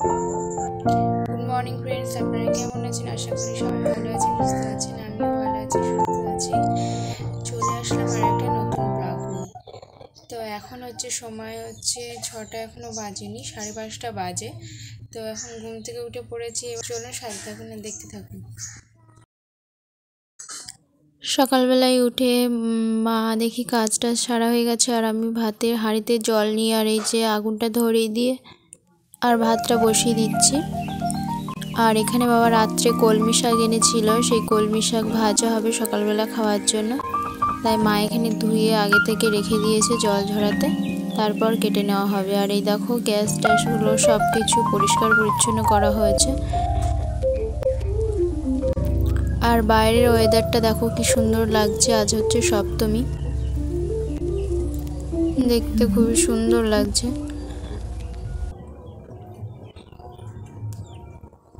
Good morning friends আপনারা কেমন আছেন? আশা করি সবাই ভালো আছেন, সুস্থ আছেন, আমিও ভালো আছি, সুস্থ আছি। চলে আসলাম আর একটা নতুন ব্লগ তো এখন হচ্ছে সময় হচ্ছে ছটা এখনও বাজেনি, সাড়ে পাঁচটা বাজে। তো এখন ঘুম থেকে উঠে পড়েছি, এবার চলুন সাথে থাকুন দেখতে থাকুন। সকালবেলায় উঠে মা দেখি কাজ টাজ সারা হয়ে গেছে, আর আমি ভাতের হাঁড়িতে জল নিয়ে আর এই যে আগুনটা ধরিয়ে দিয়ে আর ভাতটা বসিয়ে দিচ্ছি। আর এখানে বাবা রাত্রে কলমি শাক এনেছিল, সেই কলমি শাক ভাজা হবে সকালবেলা খাওয়ার জন্য। তাই মা এখানে ধুয়ে আগে থেকে রেখে দিয়েছে জল ঝরাতে। তারপর কেটে নেওয়া হবে। আর এই দেখো, গ্যাস ট্যাসগুলো সব কিছু পরিষ্কার পরিচ্ছন্ন করা হয়েছে। আর বাইরের ওয়েদারটা দেখো কি সুন্দর লাগছে। আজ হচ্ছে সপ্তমী। দেখতে খুবই সুন্দর লাগছে।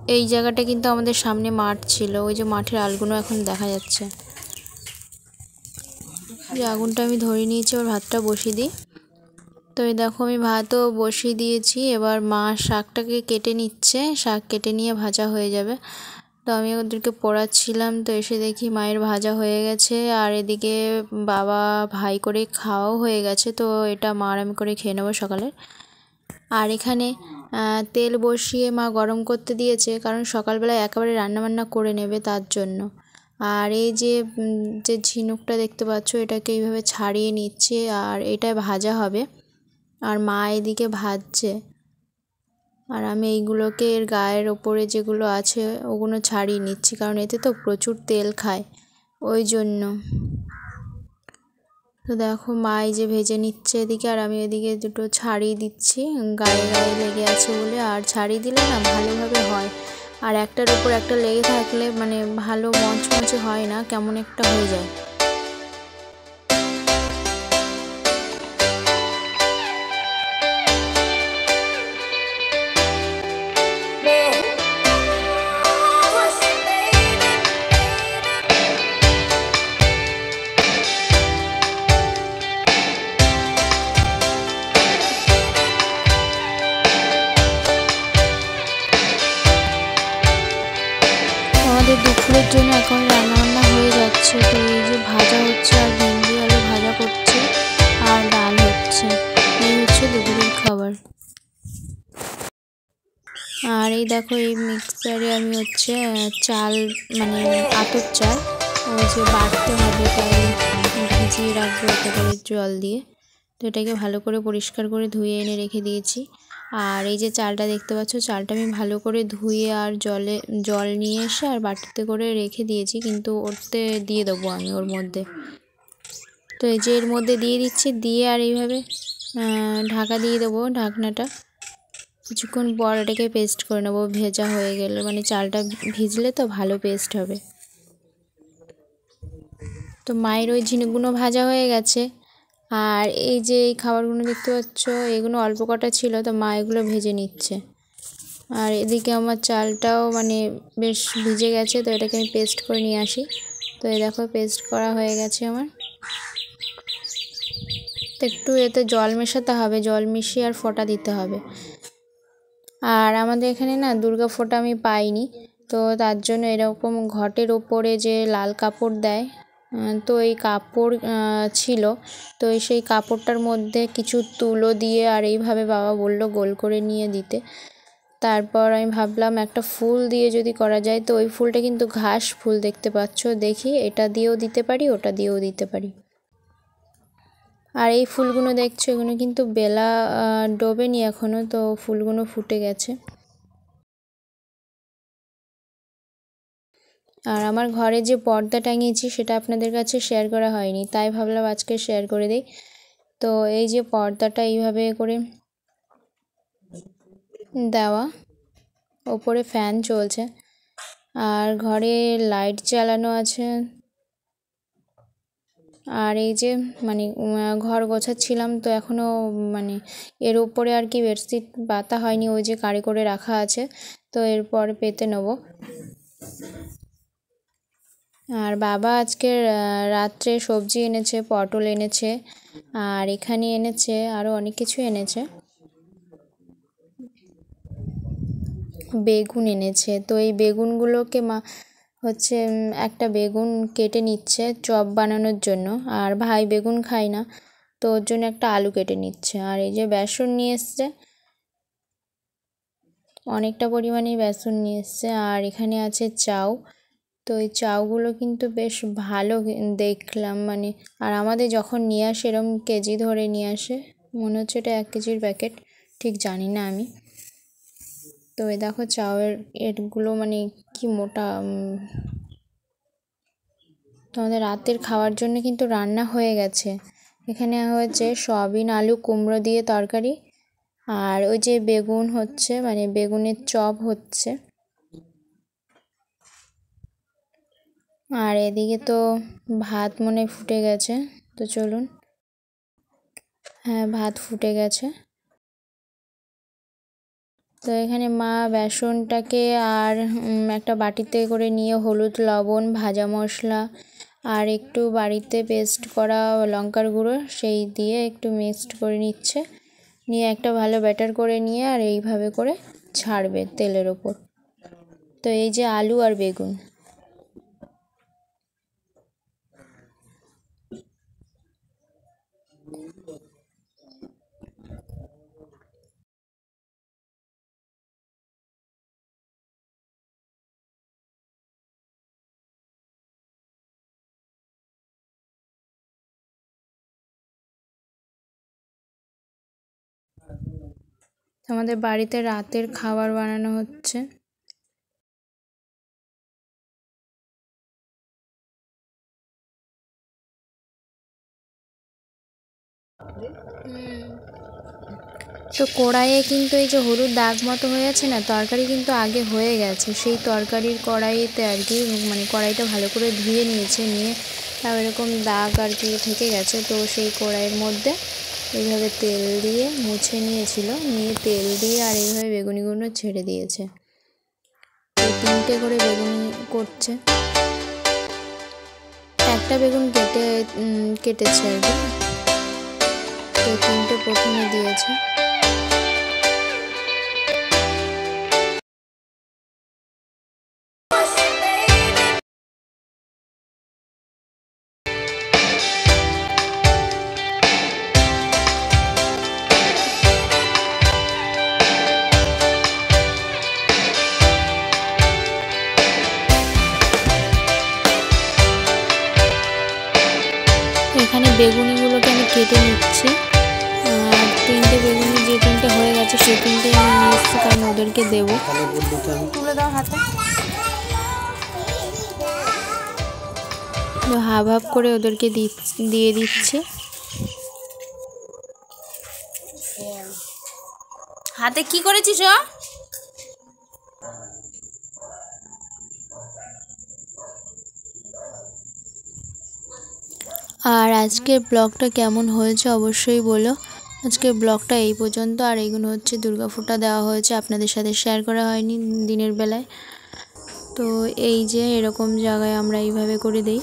এই জায়গাটা কিন্তু আমাদের সামনে মাঠ ছিল। ওই যে মাঠের আলগুলো এখন দেখা যাচ্ছে। যে আগুনটা আমি ধরে নিয়েছি, এবার ভাতটা বসিয়ে দিই। তো এই দেখো, আমি ভাতও বসিয়ে দিয়েছি। এবার মা শাকটাকে কেটে নিচ্ছে। শাক কেটে নিয়ে ভাজা হয়ে যাবে। তো আমি ওদেরকে পড়াচ্ছিলাম, তো এসে দেখি মায়ের ভাজা হয়ে গেছে। আর এদিকে বাবা ভাই করে খাওয়াও হয়ে গেছে। তো এটা মার আমি করে খেয়ে নেব সকালে। আর এখানে তেল বসিয়ে মা গরম করতে দিয়েছে, কারণ সকালবেলায় একেবারে রান্নাবান্না করে নেবে তার জন্য। আর এই যে যে ঝিনুকটা দেখতে পাচ্ছ, এটাকে এইভাবে ছাড়িয়ে নিচ্ছে, আর এটা ভাজা হবে। আর মা এদিকে ভাজছে। আর আমি এইগুলোকে এর গায়ের ওপরে যেগুলো আছে, ওগুলো ছাড়িয়ে নিচ্ছি, কারণ এতে তো প্রচুর তেল খায়। ওই জন্য। তো দেখো মা যে ভেজে নিচ্ছে এদিকে, আর আমি এদিকে দুটো ছাড়িয়ে দিচ্ছি। গায়ে গায়ে লেগে আছে বলে, আর ছাড়িয়ে দিলে না ভালোভাবে হয়। আর একটার উপর একটা লেগে থাকলে মানে ভালো মচমচে হয় না, কেমন একটা হয়ে যায়। এই দেখো, এই মিক্সারে আমি হচ্ছে চাল মানে আতর চাল যে বাটতে হবে তাই ভিজিয়ে রাখব এটা করে জল দিয়ে। তো এটাকে ভালো করে পরিষ্কার করে ধুয়ে এনে রেখে দিয়েছি। আর এই যে চালটা দেখতে পাচ্ছ, চালটা আমি ভালো করে ধুয়ে আর জলে, জল নিয়ে এসে আর বাটিতে করে রেখে দিয়েছি, কিন্তু ওরতে দিয়ে দেবো আমি ওর মধ্যে। তো এই যে এর মধ্যে দিয়ে দিচ্ছি, দিয়ে আর এইভাবে ঢাকা দিয়ে দেবো ঢাকনাটা। কিছুক্ষণ এটাকে পেস্ট করে নেব, ভেজা হয়ে গেলে। মানে চালটা ভিজলে তো ভালো পেস্ট হবে। তো মায়ের ওই ঝিনুকগুলো ভাজা হয়ে গেছে। আর এই যে এই খাবারগুলো দেখতে পাচ্ছ এগুলো অল্প কটা ছিল, তো মা এগুলো ভেজে নিচ্ছে। আর এদিকে আমার চালটাও মানে বেশ ভিজে গেছে, তো এটাকে আমি পেস্ট করে নিয়ে আসি। তো এ দেখো পেস্ট করা হয়ে গেছে আমার। তো একটু এতে জল মেশাতে হবে, জল মিশিয়ে আর ফোটা দিতে হবে। আর আমাদের এখানে না দুর্গা ফোঁটা আমি পাইনি। তো তার জন্য এরকম ঘটের ওপরে যে লাল কাপড় দেয় তো এই কাপড় ছিল। তো সেই কাপড়টার মধ্যে কিছু তুলো দিয়ে আর এইভাবে বাবা বলল গোল করে নিয়ে দিতে। তারপর আমি ভাবলাম একটা ফুল দিয়ে যদি করা যায়, তো ওই ফুলটা কিন্তু ঘাস ফুল দেখতে পাচ্ছ। দেখি এটা দিয়েও দিতে পারি, ওটা দিয়েও দিতে পারি। আর এই ফুলগুলো দেখছ, এগুলো কিন্তু বেলা ডোবেনি এখনও তো ফুলগুলো ফুটে গেছে। আর আমার ঘরে যে পর্দা টাঙিয়েছি, সেটা আপনাদের কাছে শেয়ার করা হয়নি, তাই ভাবলাম আজকে শেয়ার করে দিই। তো এই যে পর্দাটা এইভাবে করে দেওয়া, ওপরে ফ্যান চলছে। আর ঘরে লাইট জ্বালানো আছে। আর এই যে মানে ঘর গোছাচ্ছিলাম তো এখনও মানে এর উপরে আর কি বেডশিট পাতা হয়নি, ওই যে কারি করে রাখা আছে, তো এরপর পেতে নেব। আর বাবা আজকে রাত্রে সবজি এনেছে, পটল এনেছে, আর এখানে এনেছে আরও অনেক কিছু এনেছে। বেগুন এনেছে, তো এই বেগুনগুলোকে মা হচ্ছে একটা বেগুন কেটে নিচ্ছে চপ বানানোর জন্য। আর ভাই বেগুন খায় না, তো ওর জন্য একটা আলু কেটে নিচ্ছে। আর এই যে বেসন নিয়ে এসছে, অনেকটা পরিমাণেই বেসন নিয়ে এসছে। আর এখানে আছে চাউ, তো এই চাউগুলো কিন্তু বেশ ভালো দেখলাম। মানে আর আমাদের যখন নিয়ে আসে, এরম কেজি ধরে নিয়ে আসে, মনে হচ্ছে এটা এক কেজির প্যাকেট, ঠিক জানি না আমি। তো এই দেখো, চাউয়ের এটগুলো মানে কি মোটা তোমাদের রাতের খাওয়ার জন্য কিন্তু রান্না হয়ে গেছে। এখানে হয়েছে সয়াবিন, আলু, কুমড়ো দিয়ে তরকারি। আর ওই যে বেগুন হচ্ছে মানে বেগুনের চপ হচ্ছে। আর এদিকে তো ভাত মনে ফুটে গেছে, তো চলুন। হ্যাঁ ভাত ফুটে গেছে। তো এখানে মা বেসনটাকে আর একটা বাটিতে করে নিয়ে হলুদ, লবণ, ভাজা মশলা আর একটু বাড়িতে পেস্ট করা লঙ্কার গুঁড়ো, সেই দিয়ে একটু মিক্সড করে নিচ্ছে। নিয়ে একটা ভালো ব্যাটার করে নিয়ে আর এইভাবে করে ছাড়বে তেলের ওপর। তো এই যে আলু আর বেগুন। আমাদের বাড়িতে রাতের খাবার বানানো হচ্ছে। তো কড়াইয়ে কিন্তু এই যে হলুদ দাগ মতো হয়ে আছে না, তরকারি কিন্তু আগে হয়ে গেছে। সেই তরকারির কড়াইতে আর কি মানে কড়াইটা ভালো করে ধুয়ে নিয়েছে, নিয়ে তাও এরকম দাগ আর কি থেকে গেছে। তো সেই কড়াইয়ের মধ্যে এইভাবে তেল দিয়ে মুছে নিয়েছিল, নিয়ে তেল দিয়ে আর এইভাবে বেগুনিগুলো ছেড়ে দিয়েছে। তিনটে করে বেগুন করছে। একটা বেগুন কেটে কেটেছে আর কি। তিনটে প্রথমে দিয়েছে। গেছে সেই তিনটে আমি নিয়ে এসেছি কারণ ওদেরকে দেবো। তুলে দাও হাতে। হাফ হাফ করে ওদেরকে দিয়ে দিচ্ছি। হাতে কি করেছিস আর আজকের ব্লগটা কেমন হয়েছে অবশ্যই বলো। আজকের ব্লগটা এই পর্যন্ত। আর এইগুলো হচ্ছে দুর্গাফোঁটা দেওয়া হয়েছে, আপনাদের সাথে শেয়ার করা হয়নি দিনের বেলায়। তো এই যে এরকম জায়গায় আমরা এইভাবে করে দেই।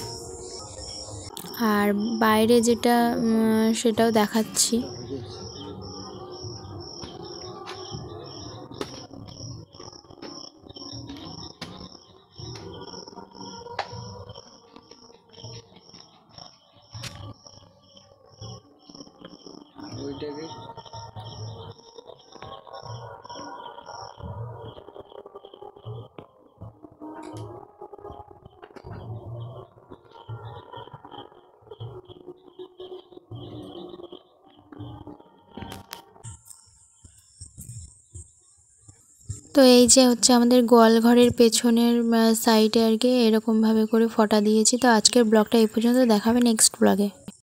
আর বাইরে যেটা সেটাও দেখাচ্ছি। ওইটাকে তো এই যে হচ্ছে আমাদের গোয়ালঘরের পেছনের সাইডে আর কি এরকমভাবে করে ফটা দিয়েছি। তো আজকের ব্লগটা এই পর্যন্ত। দেখাবে নেক্সট ব্লগে